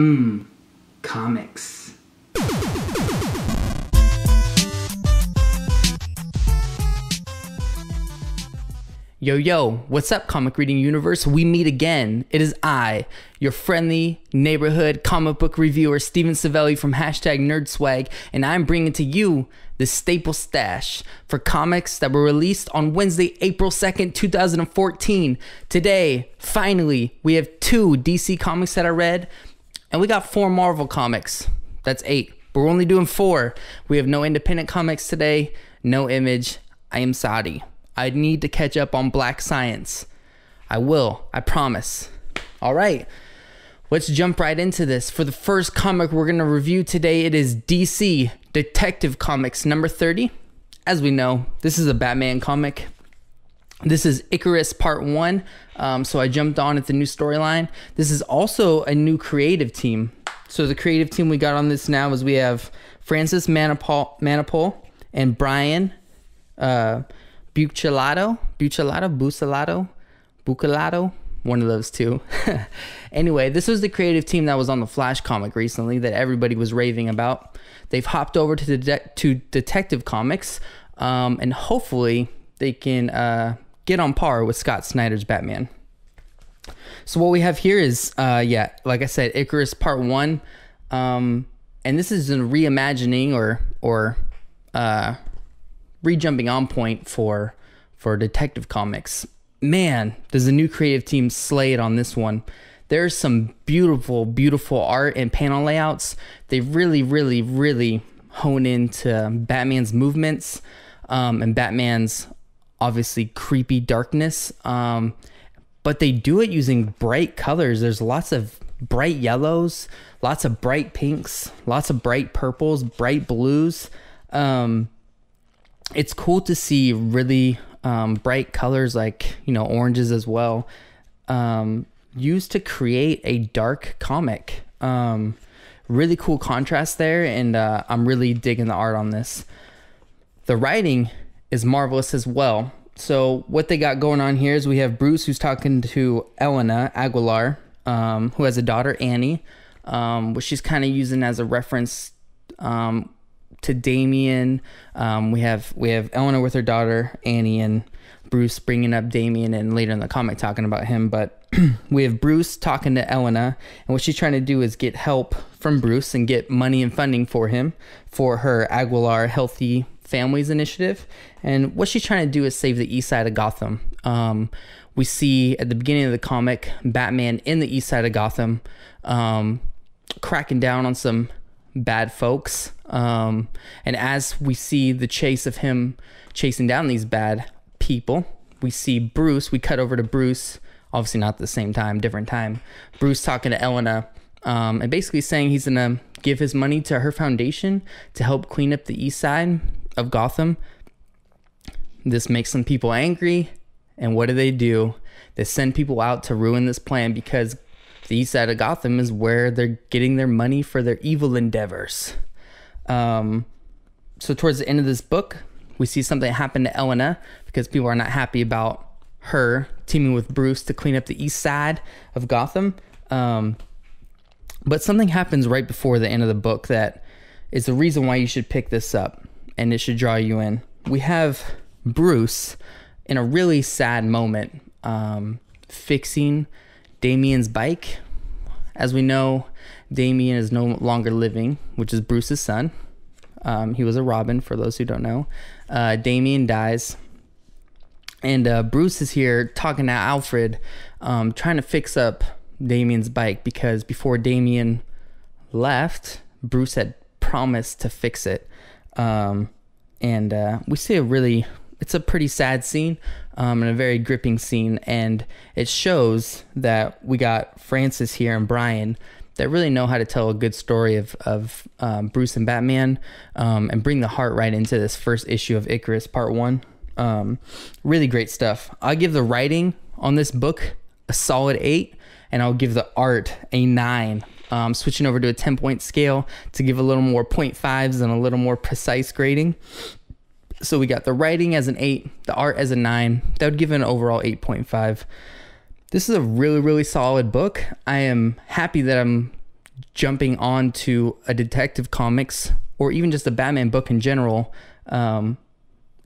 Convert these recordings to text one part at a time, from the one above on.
Mmm, comics. Yo, yo, what's up, Comic Reading Universe? We meet again. It is I, your friendly neighborhood comic book reviewer, Stephen Savelli from hashtag NerdSwag, and I'm bringing to you the staple stash for comics that were released on Wednesday, April 2nd, 2014. Today, finally, we have two DC comics that I read, and we got four Marvel comics. That's eight, but we're only doing four. We have no independent comics today, no image. I am Saudi. I need to catch up on Black Science. I will, I promise. All right, let's jump right into this. For the first comic we're going to review today, it is DC Detective Comics number 30. As we know, this is a Batman comic. This is Icarus Part 1, um, so I jumped on at the new storyline. This is also a new creative team. So the creative team we got on this now is we have Francis Manapul, Manapul and Brian uh, Buccellato, Buccellato, Buccellato, one of those two. anyway, this was the creative team that was on the Flash comic recently that everybody was raving about. They've hopped over to the de- to Detective Comics, um, and hopefully they can uh, get on par with Scott Snyder's Batman. So what we have here is, uh, yeah, like I said, Icarus Part One, um, and this is a reimagining or or uh, re-jumping on point for for Detective Comics. Man, does the new creative team slay it on this one. There's some beautiful, beautiful art and panel layouts. They really, really, really hone into Batman's movements um, and Batman's obviously creepy darkness. Um, but they do it using bright colors. There's lots of bright yellows, lots of bright pinks, lots of bright purples, bright blues. Um, it's cool to see really um, bright colors like you know oranges as well um, used to create a dark comic um, really cool contrast there and uh, i'm really digging the art on this the writing is marvelous as well so what they got going on here is we have bruce who's talking to elena aguilar um, who has a daughter annie um, which she's kind of using as a reference um, to Damian. Um, we have we have Eleanor with her daughter Annie and Bruce bringing up Damian and later in the comic talking about him. But we have Bruce talking to Elena, and what she's trying to do is get help from Bruce and get money and funding for him for her Aguilar Healthy Families Initiative. And what she's trying to do is save the east side of Gotham. Um, we see at the beginning of the comic Batman in the east side of Gotham um, cracking down on some bad folks. Um, and as we see the chase of him chasing down these bad people, we see Bruce. We cut over to Bruce, obviously not at the same time, different time. Bruce talking to Elena um, and basically saying he's gonna give his money to her foundation to help clean up the east side of Gotham. This makes some people angry. And what do they do? They send people out to ruin this plan because the east side of Gotham is where they're getting their money for their evil endeavors. Um, so towards the end of this book, we see something happen to Elena because people are not happy about her teaming with Bruce to clean up the east side of Gotham. Um, but something happens right before the end of the book that is the reason why you should pick this up and it should draw you in. We have Bruce in a really sad moment um, fixing Damian's bike. As we know, Damian is no longer living, which is Bruce's son. Um, he was a Robin, for those who don't know. Uh, Damian dies. And uh, Bruce is here talking to Alfred, um, trying to fix up Damian's bike because before Damian left, Bruce had promised to fix it. Um, and uh, we see a really, it's a pretty sad scene um, and a very gripping scene. And it shows that we got Francis here and Brian that really know how to tell a good story of, of um, Bruce and Batman um, and bring the heart right into this first issue of Icarus Part 1. Um, really great stuff. I'll give the writing on this book a solid 8, and I'll give the art a 9. Um, switching over to a 10 point scale to give a little more 0.5s and a little more precise grading. So we got the writing as an 8, the art as a 9. That would give an overall 8.5. This is a really, really solid book. I am happy that I'm jumping on to a detective comics or even just a Batman book in general. Um,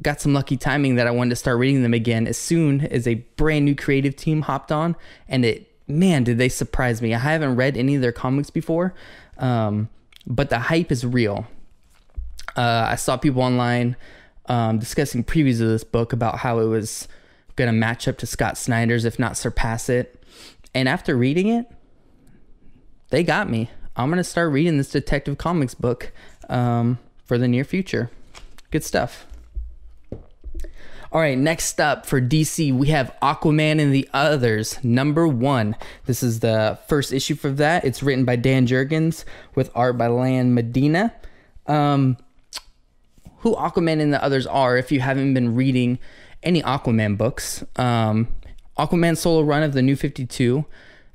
got some lucky timing that I wanted to start reading them again as soon as a brand new creative team hopped on, and it man did they surprise me. I haven't read any of their comics before, um, but the hype is real. Uh, I saw people online um, discussing previews of this book about how it was going to match up to Scott Snyder's, if not surpass it. And after reading it, they got me. I'm going to start reading this Detective Comics book um, for the near future. Good stuff. All right, next up for DC, we have Aquaman and the Others, number one. This is the first issue for that. It's written by Dan Jurgens with art by Lan Medina. Um, who Aquaman and the others are, if you haven't been reading any Aquaman books. Um, Aquaman solo run of the New 52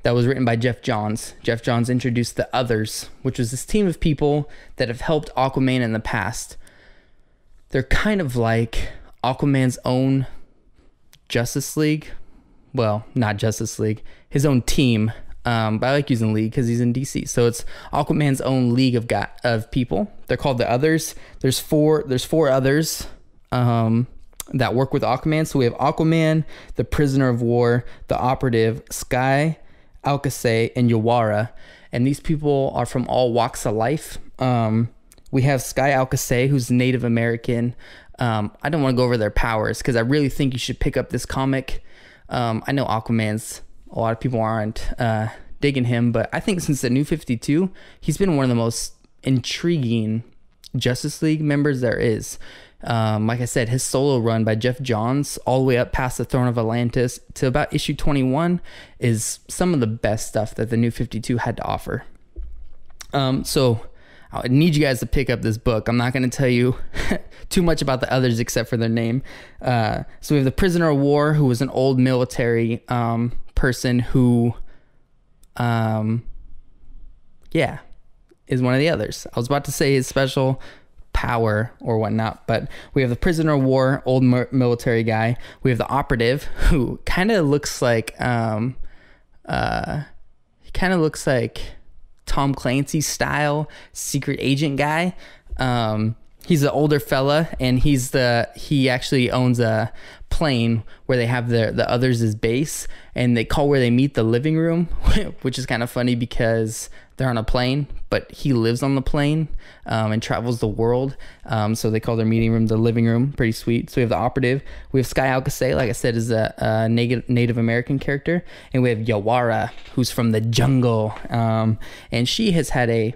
that was written by Geoff Johns. Geoff Johns introduced the Others, which was this team of people that have helped Aquaman in the past. They're kind of like Aquaman's own Justice League. Well, not Justice League, his own team um, but I like using league because he's in DC. So it's Aquaman's own league of got of people. They're called the Others. There's four. There's four others um, that work with Aquaman. So we have Aquaman, the Prisoner of War, the Operative, Skye, Alcacé, and Yawara. And these people are from all walks of life. Um, we have Skye Alcacé, who's Native American. Um, I don't want to go over their powers because I really think you should pick up this comic. Um, I know Aquaman's a lot of people aren't uh, digging him, but I think since the new 52, he's been one of the most intriguing Justice League members there is. Um, like I said, his solo run by Geoff Johns, all the way up past the Throne of Atlantis to about issue 21, is some of the best stuff that the new 52 had to offer. Um, so I need you guys to pick up this book. I'm not going to tell you too much about the others except for their name. Uh, so we have the prisoner of war, who was an old military um, person who, um, yeah, is one of the others. I was about to say his special power or whatnot, but we have the prisoner of war, old military guy. We have the operative, who kind of looks like, um, uh, he kind of looks like Tom Clancy style secret agent guy. Um, he's the older fella, and he's the he actually owns a plane where they have the the others as base, and they call where they meet the living room, which is kind of funny because they're on a plane, but he lives on the plane um, and travels the world. Um, so they call their meeting room the living room. Pretty sweet. So we have the operative. We have sky Alcacé, like I said, is a, a Native, Native American character. And we have Yawara, who's from the jungle. Um, and she has had a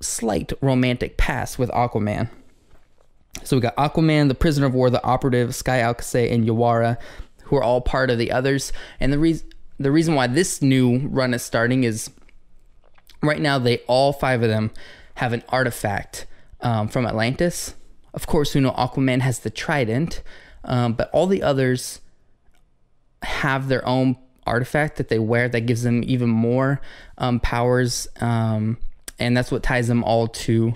slight romantic past with Aquaman. So we got Aquaman, the prisoner of war, the operative, Skye Alcacé, and Yawara, who are all part of the others. And the reason the reason why this new run is starting is right now they all five of them have an artifact um, from Atlantis. Of course, we know Aquaman has the trident, um, but all the others have their own artifact that they wear that gives them even more um, powers, um, and that's what ties them all to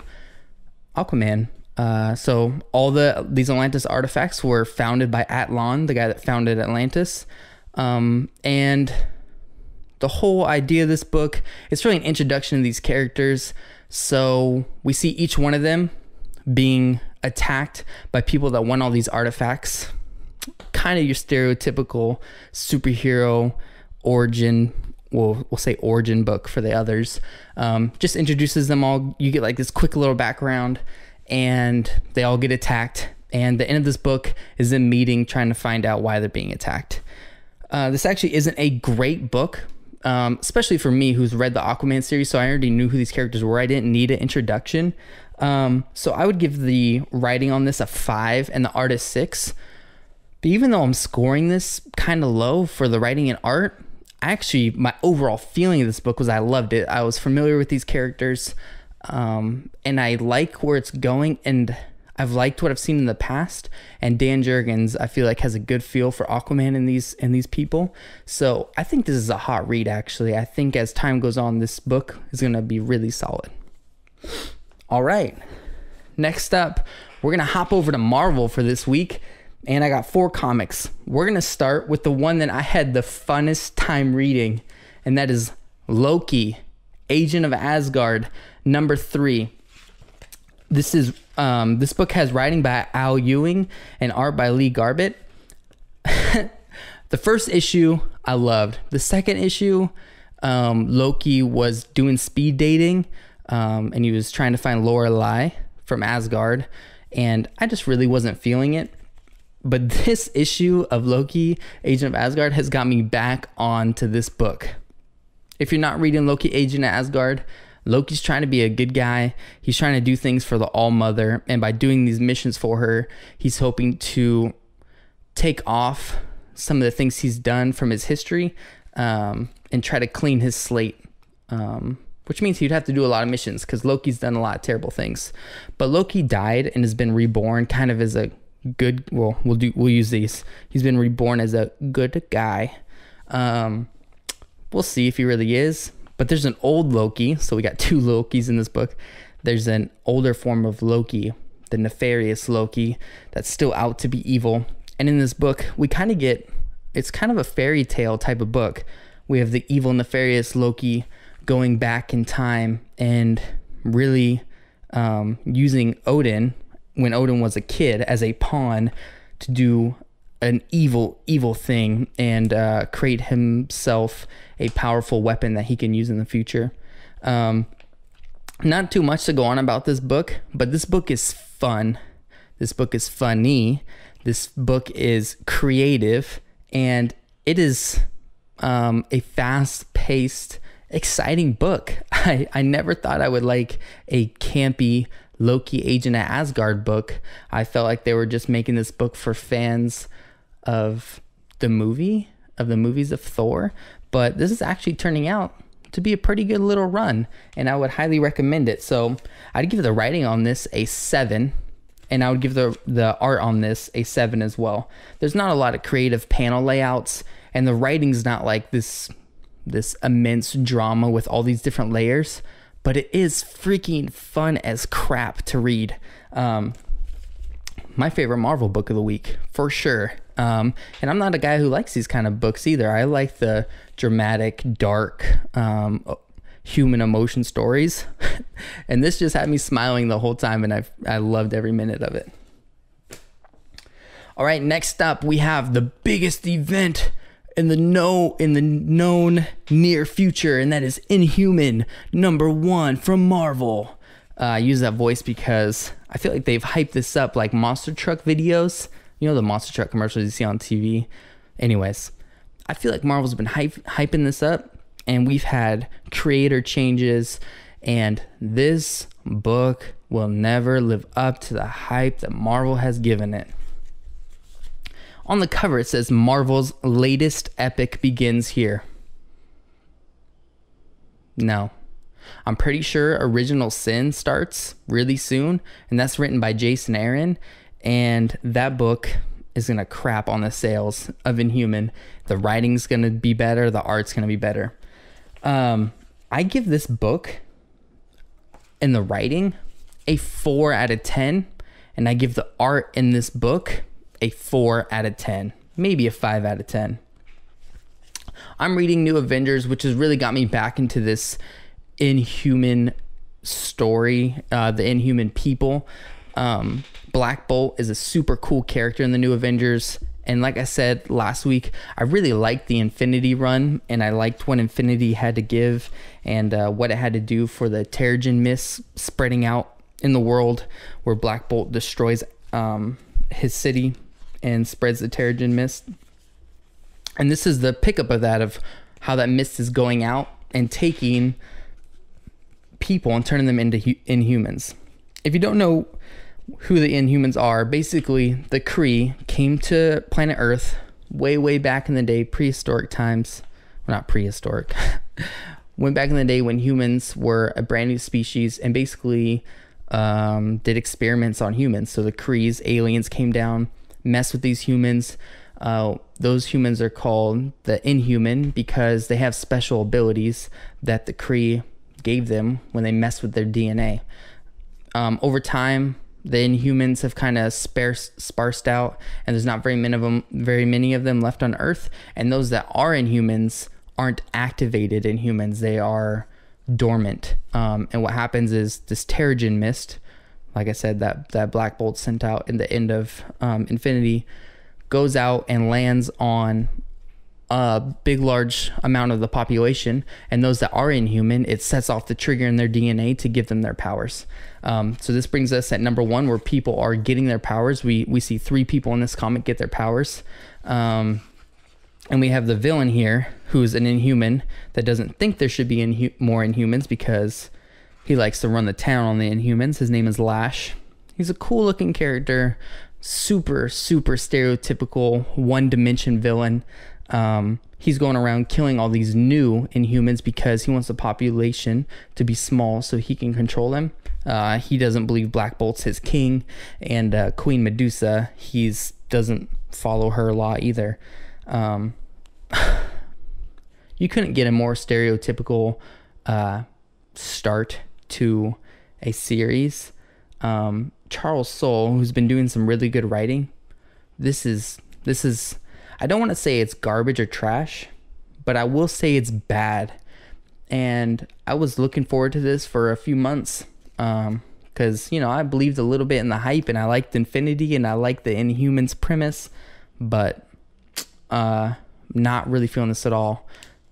Aquaman. Uh, so all the these Atlantis artifacts were founded by Atlan, the guy that founded Atlantis, um, and the whole idea of this book it's really an introduction to these characters. So we see each one of them being attacked by people that want all these artifacts. Kind of your stereotypical superhero origin we'll, we'll say origin book for the others. Um, just introduces them all. You get like this quick little background and they all get attacked and the end of this book is them meeting trying to find out why they're being attacked uh, this actually isn't a great book um, especially for me who's read the Aquaman series, so I already knew who these characters were. I didn't need an introduction. Um, so I would give the writing on this a five and the art a six. But even though I'm scoring this kind of low for the writing and art, actually my overall feeling of this book was I loved it. I was familiar with these characters, um, and I like where it's going. And I've liked what I've seen in the past, and Dan Jurgens I feel like has a good feel for Aquaman and these and these people. So I think this is a hot read. Actually, I think as time goes on, this book is gonna be really solid. All right, next up, we're gonna hop over to Marvel for this week, and I got four comics. We're gonna start with the one that I had the funnest time reading, and that is Loki, Agent of Asgard, number three. This is um, this book has writing by Al Ewing and art by Lee Garbett. the first issue I loved. The second issue, um, Loki was doing speed dating, um, and he was trying to find Lorelei from Asgard, and I just really wasn't feeling it. But this issue of Loki, Agent of Asgard, has got me back onto this book. If you're not reading Loki, Agent of Asgard, Loki's trying to be a good guy. He's trying to do things for the All Mother, and by doing these missions for her, he's hoping to take off some of the things he's done from his history um, and try to clean his slate. Um, which means he'd have to do a lot of missions because Loki's done a lot of terrible things. But Loki died and has been reborn kind of as a good. Well, we'll do we'll use these. He's been reborn as a good guy. Um, we'll see if he really is. But there's an old Loki, so we got two Lokis in this book. There's an older form of Loki, the nefarious Loki, that's still out to be evil. And in this book, we kind of get it's kind of a fairy tale type of book. We have the evil, nefarious Loki going back in time and really um, using Odin when Odin was a kid as a pawn to do an evil, evil thing and uh, create himself a powerful weapon that he can use in the future. Um, not too much to go on about this book, but this book is fun. This book is funny. This book is creative, and it is um, a fast paced, exciting book. I, I never thought I would like a campy Loki Agent of Asgard book. I felt like they were just making this book for fans of the movie, of the movies of Thor, but this is actually turning out to be a pretty good little run, and I would highly recommend it. So I'd give the writing on this a seven, and I would give the the art on this a seven as well. There's not a lot of creative panel layouts, and the writing's not like this this immense drama with all these different layers, but it is freaking fun as crap to read. Um, my favorite Marvel book of the week for sure. Um, and I'm not a guy who likes these kind of books either. I like the dramatic, dark, um, human emotion stories. and this just had me smiling the whole time, and I I loved every minute of it. All right, next up we have the biggest event in the no in the known near future, and that is Inhuman number one from Marvel. Uh, I use that voice because I feel like they've hyped this up like monster truck videos. You know the monster truck commercials you see on TV. Anyways, I feel like Marvel's been hype, hyping this up, and we've had creator changes, and this book will never live up to the hype that Marvel has given it. On the cover, it says Marvel's latest epic begins here. No. I'm pretty sure Original Sin starts really soon, and that's written by Jason Aaron. And that book is gonna crap on the sales of Inhuman. The writing's gonna be better, the art's gonna be better. Um, I give this book and the writing a four out of ten, and I give the art in this book a four out of ten, maybe a five out of ten. I'm reading New Avengers, which has really got me back into this inhuman story, uh, the inhuman people. Um, Black Bolt is a super cool character in the new Avengers. And like I said last week, I really liked the Infinity run, and I liked what Infinity had to give and uh, what it had to do for the Terrigen Mist spreading out in the world, where Black Bolt destroys um, his city and spreads the Terrigen Mist. And this is the pickup of that of how that mist is going out and taking people and turning them into inhumans. If you don't know who the inhumans are, basically the Kree came to planet Earth way, way back in the day, prehistoric times. Well, not prehistoric. Went back in the day when humans were a brand new species and basically um, did experiments on humans. So the Krees, aliens, came down, messed with these humans. Uh, those humans are called the Inhuman because they have special abilities that the Kree gave them when they messed with their DNA. Um, over time, the Inhumans have kind of sparse, sparsed out, and there's not very many of them, very many of them left on Earth. And those that are Inhumans aren't activated Inhumans; they are dormant. Um, and what happens is this Terrigen mist, like I said, that that Black Bolt sent out in the end of um, Infinity, goes out and lands on a big, large amount of the population, and those that are inhuman, it sets off the trigger in their DNA to give them their powers. Um, so this brings us at number one, where people are getting their powers. We we see three people in this comic get their powers. Um, and we have the villain here, who's an inhuman that doesn't think there should be inhu- more inhumans because he likes to run the town on the inhumans. His name is Lash. He's a cool looking character, super, super stereotypical one dimension villain. Um, he's going around killing all these new inhumans because he wants the population to be small so he can control them. Uh, he doesn't believe Black Bolt's his king, and uh, Queen Medusa, he's doesn't follow her law either. Um, you couldn't get a more stereotypical uh, start to a series. Um, Charles Soule, who's been doing some really good writing, this is this is I don't want to say it's garbage or trash, but I will say it's bad. And I was looking forward to this for a few months because um, you know I believed a little bit in the hype and I liked Infinity and I liked the Inhumans premise, but uh, not really feeling this at all.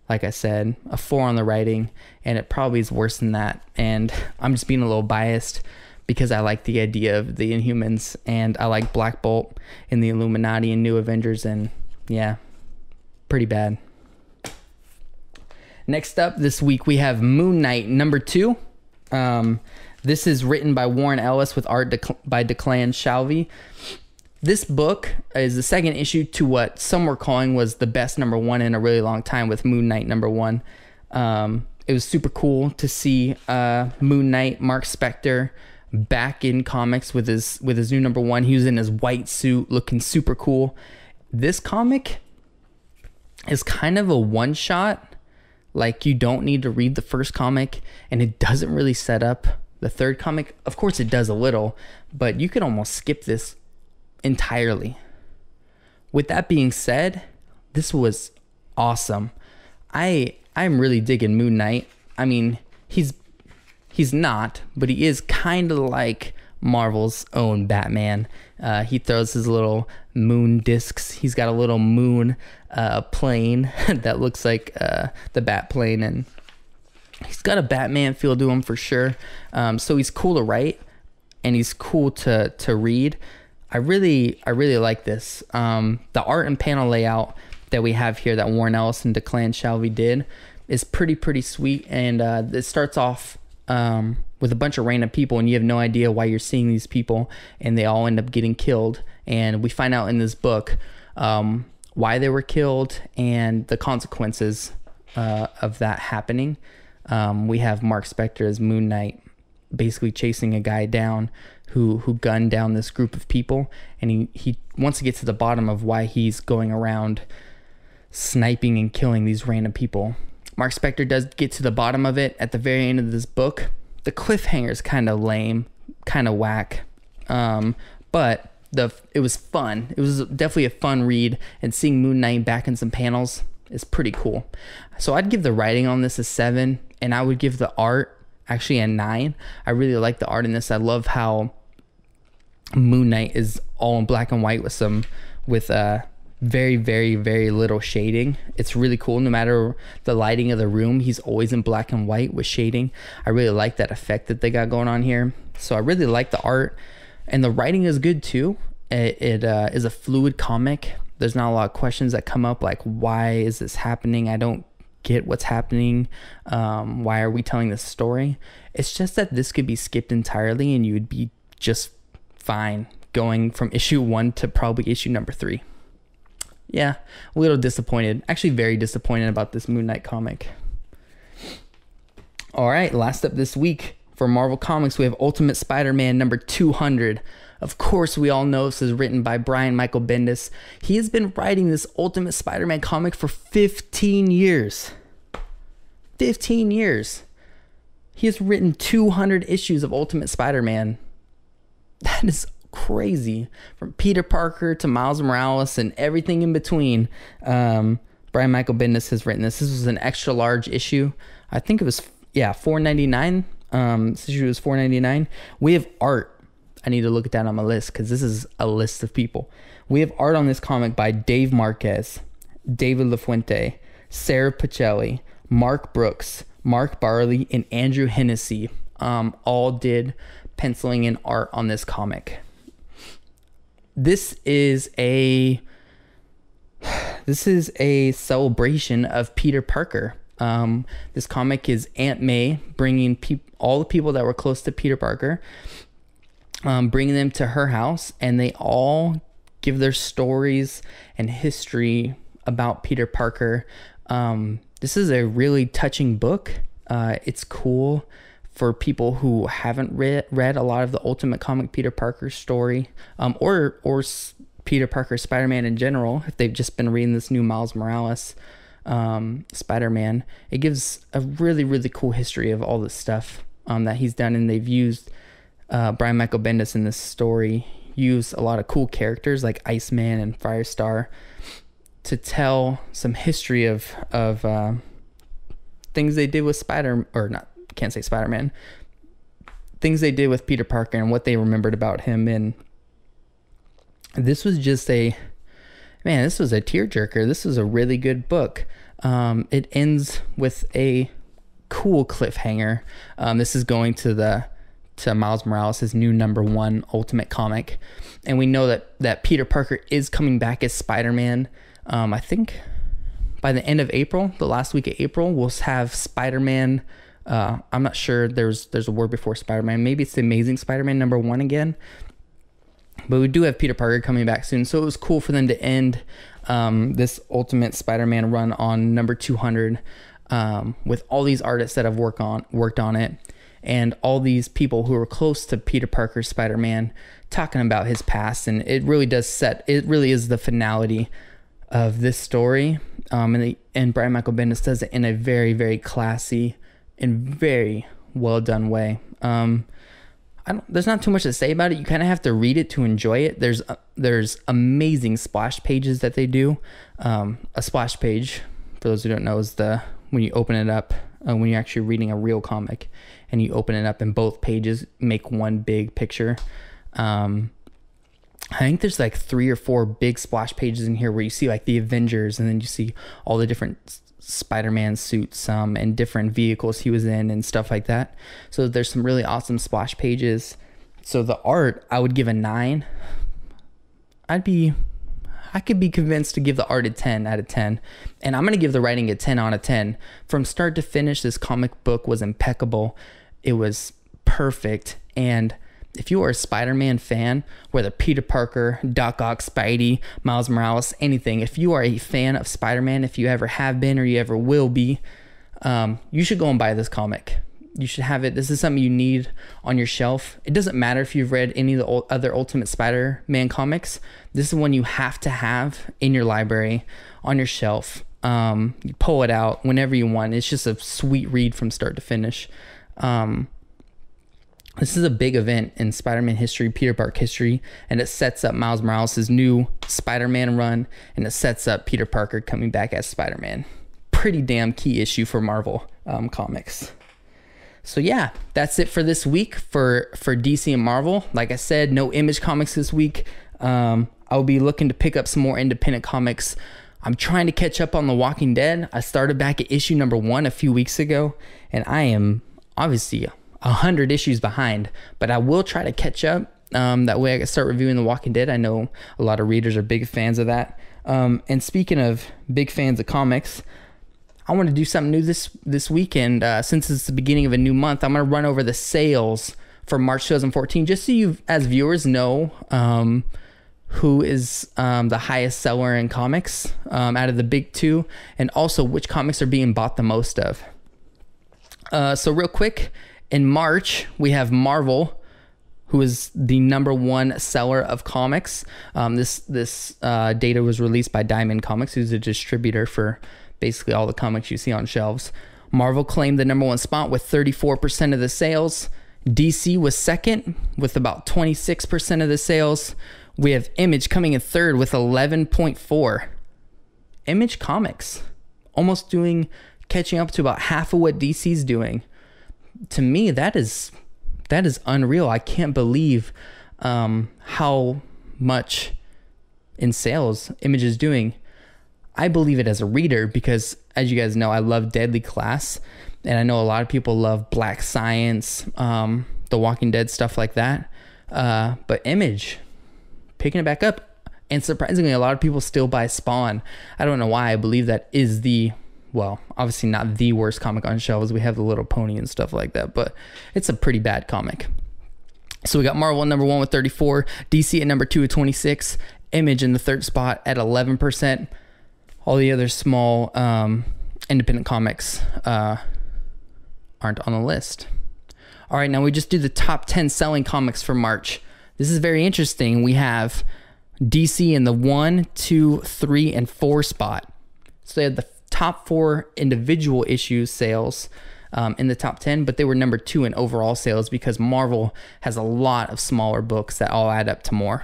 Like I said, a four on the writing, and it probably is worse than that. And I'm just being a little biased because I like the idea of the Inhumans and I like Black Bolt and the Illuminati and New Avengers, and yeah, pretty bad. Next up this week, we have Moon Knight number two. Um, this is written by Warren Ellis with art by Declan Shalvey. This book is the second issue to what some were calling was the best number one in a really long time with Moon Knight number one. Um, it was super cool to see uh, Moon Knight, Mark Spector, back in comics with his with his new number one. He was in his white suit, looking super cool. This comic is kind of a one shot. Like you don't need to read the first comic, and it doesn't really set up the third comic. Of course, it does a little, but you could almost skip this entirely. With that being said, this was awesome. I I'm really digging Moon Knight. I mean, he's he's not, but he is kind of like Marvel's own Batman. Uh, he throws his little moon discs. He's got a little moon uh, plane that looks like uh, the Bat plane, and he's got a Batman feel to him for sure. Um, so he's cool to write, and he's cool to to read. I really, I really like this. Um, the art and panel layout that we have here that Warren Ellis and Declan Shalvey did is pretty, pretty sweet. And uh, it starts off um, with a bunch of random people, and you have no idea why you're seeing these people, and they all end up getting killed. And we find out in this book um, why they were killed and the consequences uh, of that happening. Um, we have Mark Spector as Moon Knight basically chasing a guy down who who gunned down this group of people and he he wants to get to the bottom of why he's going around sniping and killing these random people. Mark Spector does get to the bottom of it at the very end of this book. The cliffhanger is kind of lame, kind of whack. Um, but the it was fun. It was definitely a fun read and seeing Moon Knight back in some panels is pretty cool. So I'd give the writing on this a 7 and I would give the art actually a 9. I really like the art in this. I love how Moon Knight is all in black and white with some with uh very very very little shading. It's really cool no matter the lighting of the room, he's always in black and white with shading. I really like that effect that they got going on here. So I really like the art and the writing is good too. It, it uh, is a fluid comic. There's not a lot of questions that come up like why is this happening? I don't get what's happening. Um, why are we telling this story? It's just that this could be skipped entirely and you would be just fine going from issue one to probably issue number three. Yeah, a little disappointed. Actually, very disappointed about this Moon Knight comic. All right, last up this week for Marvel Comics, we have Ultimate Spider Man number 200. Of course, we all know this is written by Brian Michael Bendis. He has been writing this Ultimate Spider Man comic for 15 years. 15 years. He has written 200 issues of Ultimate Spider Man that is crazy. From Peter Parker to Miles Morales and everything in between. Um, Brian Michael Bendis has written this. This was an extra large issue. I think it was yeah, four ninety nine. Um, this issue was four ninety nine. We have art. I need to look that on my list because this is a list of people. We have art on this comic by Dave Marquez, David LaFuente, Sara Pichelli, Mark Brooks, Mark Bagley, and Andrew Hennessy. Um, all did penciling and art on this comic. This is a this is a celebration of Peter Parker. Um, this comic is Aunt May bringing pe- all the people that were close to Peter Parker, um, bringing them to her house, and they all give their stories and history about Peter Parker. Um, this is a really touching book. Uh, it's cool for people who haven't read read a lot of the Ultimate Comic Peter Parker story, um, or or Peter Parker Spider Man in general. If they've just been reading this new Miles Morales um, Spider Man, it gives a really really cool history of all the stuff um, that he's done, and they've used uh, Brian Michael Bendis in this story. Use a lot of cool characters like Iceman and Firestar to tell some history of of uh, things they did with Spider or not can't say Spider Man. Things they did with Peter Parker and what they remembered about him. And this was just a man, this was a tearjerker. This was a really good book. Um, it ends with a cool cliffhanger. Um, this is going to the to Miles Morales' new number one Ultimate comic, and we know that that Peter Parker is coming back as Spider Man. Um, I think by the end of April, the last week of April, we'll have Spider Man uh, I'm not sure. There's there's a word before Spider-Man. Maybe it's the Amazing Spider-Man number one again. But we do have Peter Parker coming back soon, so it was cool for them to end um, this Ultimate Spider-Man run on number 200 um, with all these artists that have worked on worked on it, and all these people who are close to Peter Parker Spider-Man talking about his past, and it really does set. It really is the finality of this story, um, and the, and Brian Michael Bendis does it in a very very classy and very well done way. Um, I don't, there's not too much to say about it. You kind of have to read it to enjoy it. There's uh, there's amazing splash pages that they do. Um, a splash page, for those who don't know, is the when you open it up uh, when you're actually reading a real comic, and you open it up and both pages make one big picture. Um, I think there's like three or four big splash pages in here where you see like the Avengers, and then you see all the different Spider-Man suits um, and different vehicles he was in and stuff like that. So there's some really awesome splash pages. So the art, I would give a nine. I'd be, I could be convinced to give the art a 10 out of 10. And I'm going to give the writing a 10 out of 10. From start to finish, this comic book was impeccable. It was perfect. And if you are a Spider-Man fan, whether Peter Parker, Doc Ock, Spidey, Miles Morales, anything, if you are a fan of Spider-Man, if you ever have been or you ever will be, um, you should go and buy this comic. You should have it. This is something you need on your shelf. It doesn't matter if you've read any of the other Ultimate Spider-Man comics. This is one you have to have in your library, on your shelf. Um, you pull it out whenever you want. It's just a sweet read from start to finish. Um, this is a big event in Spider-Man history, Peter Parker history, and it sets up Miles Morales' new Spider-Man run, and it sets up Peter Parker coming back as Spider-Man. Pretty damn key issue for Marvel um, comics. So yeah, that's it for this week for for DC and Marvel. Like I said, no Image comics this week. Um, I'll be looking to pick up some more independent comics. I'm trying to catch up on The Walking Dead. I started back at issue number one a few weeks ago, and I am obviously a hundred issues behind, but I will try to catch up. Um, that way I can start reviewing The Walking Dead. I know a lot of readers are big fans of that. Um, and speaking of big fans of comics, I want to do something new this this weekend. Uh, since it's the beginning of a new month, I'm going to run over the sales for March 2014, just so you, as viewers, know um, who is um, the highest seller in comics um, out of the big two, and also which comics are being bought the most of. Uh, so, real quick, in March, we have Marvel, who is the number one seller of comics. Um, this this uh, data was released by Diamond Comics, who's a distributor for basically all the comics you see on shelves. Marvel claimed the number one spot with 34% of the sales. DC was second with about 26% of the sales. We have Image coming in third with 11.4. Image Comics almost doing catching up to about half of what DC's doing to me, that is that is unreal. I can't believe um, how much in sales Image is doing. I believe it as a reader because, as you guys know, I love Deadly Class, and I know a lot of people love Black Science, um, The Walking Dead, stuff like that. Uh, but Image, picking it back up, and surprisingly, a lot of people still buy Spawn. I don't know why. I believe that is the well, obviously not the worst comic on shelves. We have the Little Pony and stuff like that, but it's a pretty bad comic. So we got Marvel number one with 34, DC at number two with 26, Image in the third spot at 11%. All the other small um, independent comics uh, aren't on the list. All right, now we just do the top 10 selling comics for March. This is very interesting. We have DC in the one, two, three, and four spot. So they had the top four individual issue sales um, in the top 10, but they were number two in overall sales because Marvel has a lot of smaller books that all add up to more.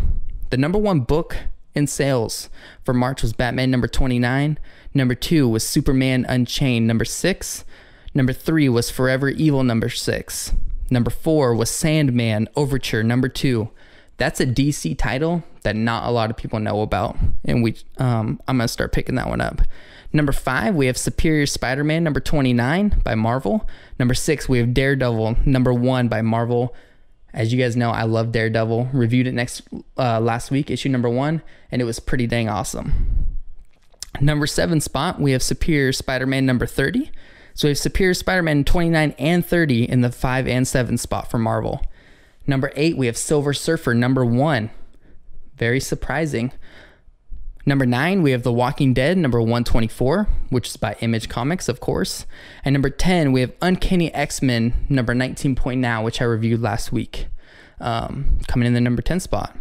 The number one book in sales for March was Batman number 29. Number two was Superman Unchained, number six. Number three was Forever Evil, number six. Number four was Sandman Overture, number two. That's a DC title that not a lot of people know about, and we um, I'm gonna start picking that one up. Number five, we have Superior Spider Man, number 29 by Marvel. Number six, we have Daredevil, number one by Marvel. As you guys know, I love Daredevil. Reviewed it next uh, last week, issue number one, and it was pretty dang awesome. Number seven spot, we have Superior Spider Man number 30. So we have Superior Spider Man 29 and 30 in the five and seven spot for Marvel. Number eight, we have Silver Surfer number one. Very surprising. Number nine, we have The Walking Dead, number 124, which is by Image Comics, of course. And number 10, we have Uncanny X Men, number 19 point now, which I reviewed last week, um, coming in the number 10 spot.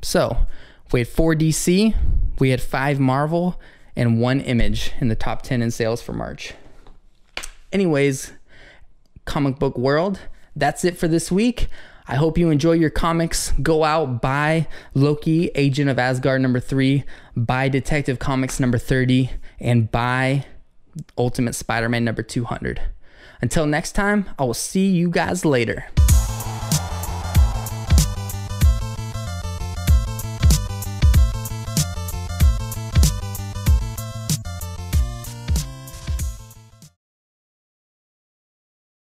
So we had four DC, we had five Marvel, and one Image in the top 10 in sales for March. Anyways, comic book world, that's it for this week. I hope you enjoy your comics. Go out, buy Loki, Agent of Asgard number three, buy Detective Comics number 30, and buy Ultimate Spider Man number 200. Until next time, I will see you guys later.